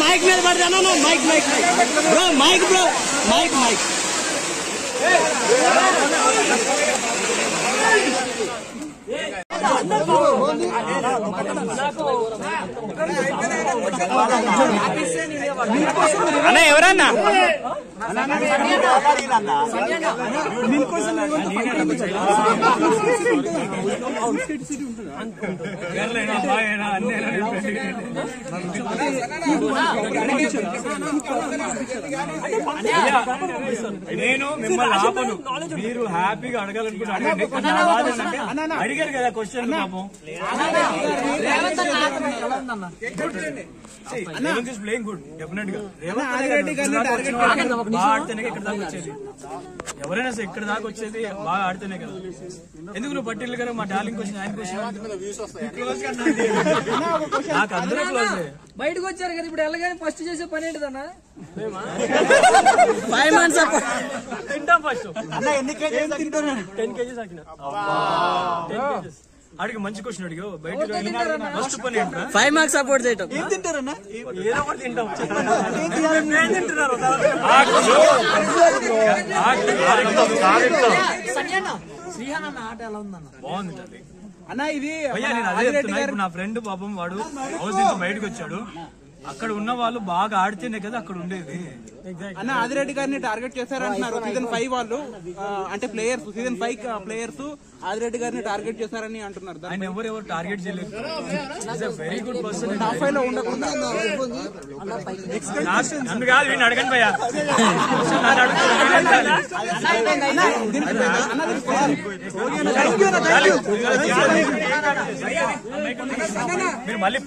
Mic మీద పడతా అన్న mike mike mike bro mike bro mike mike అన్న ఎవరన్నా నేను మిమ్మల్ని ఆపను మీరు హ్యాపీగా అడగాలనుకుంటే అడగండి అడిగారు కదా క్వశ్చన్ పాపం ఎవరైనా సరే ఇక్కడ దాకా వచ్చేది బాగా ఆడితేనే కదా ఎందుకు నువ్వు పట్టిల్లు కదా మా డార్లింగ్ క్వశ్చన్ ఆయన క్వశ్చన్ నాకు అందరూ క్లోజ్ బయటకు వచ్చారు కదా ఇప్పుడు వెళ్ళగానే ఫస్ట్ చేసే పని ఏంటిదన్నా ఫైవ్ మంత్స్ తింటాం ఫస్ట్ టెన్ కేజీస్. అడిగి మంచి క్వశ్చన్ అడిగా బయట ఫస్ట్ పని ఏంట్రా ఫైవ్ మార్క్స్ సపోర్ట్ చేయటం. ఏం తింటారన్నా? ఏదో ఒకటి తింటాం. ఏం తింటున్నారు? ఆకులు. ఆకులు. శ్రీహాన్ అన్న ఆట ఎలా ఉందన్న? బాగుంది అన్న ఇది నా ఫ్రెండ్ పాపం వాడు హౌస్ నుంచి బయటకు వచ్చాడు. అక్కడ ఉన్న వాళ్ళు బాగా ఆడితేనే కదా అక్కడ ఉండేది అన్న ఆదిరెడ్డి గారిని టార్గెట్ చేశారంటున్నారు సీజన్ ఫైవ్ వాళ్ళు అంటే players season five players Adireddy గారిని టార్గెట్ చేశారని అంటున్నారు ఆయన ఎవరెవరు టార్గెట్ చేయలేదు వెరీ గుడ్ పర్సన్ టాప్ ఫైవ్లో ఉండకుండా అడగండి భయ్యా నన్ను అడుగుతున్నారు. మీరు మళ్ళీ